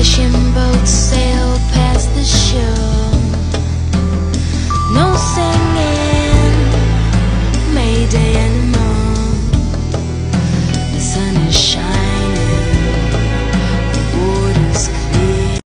Fishing boats sail past the shore. No singing May Day and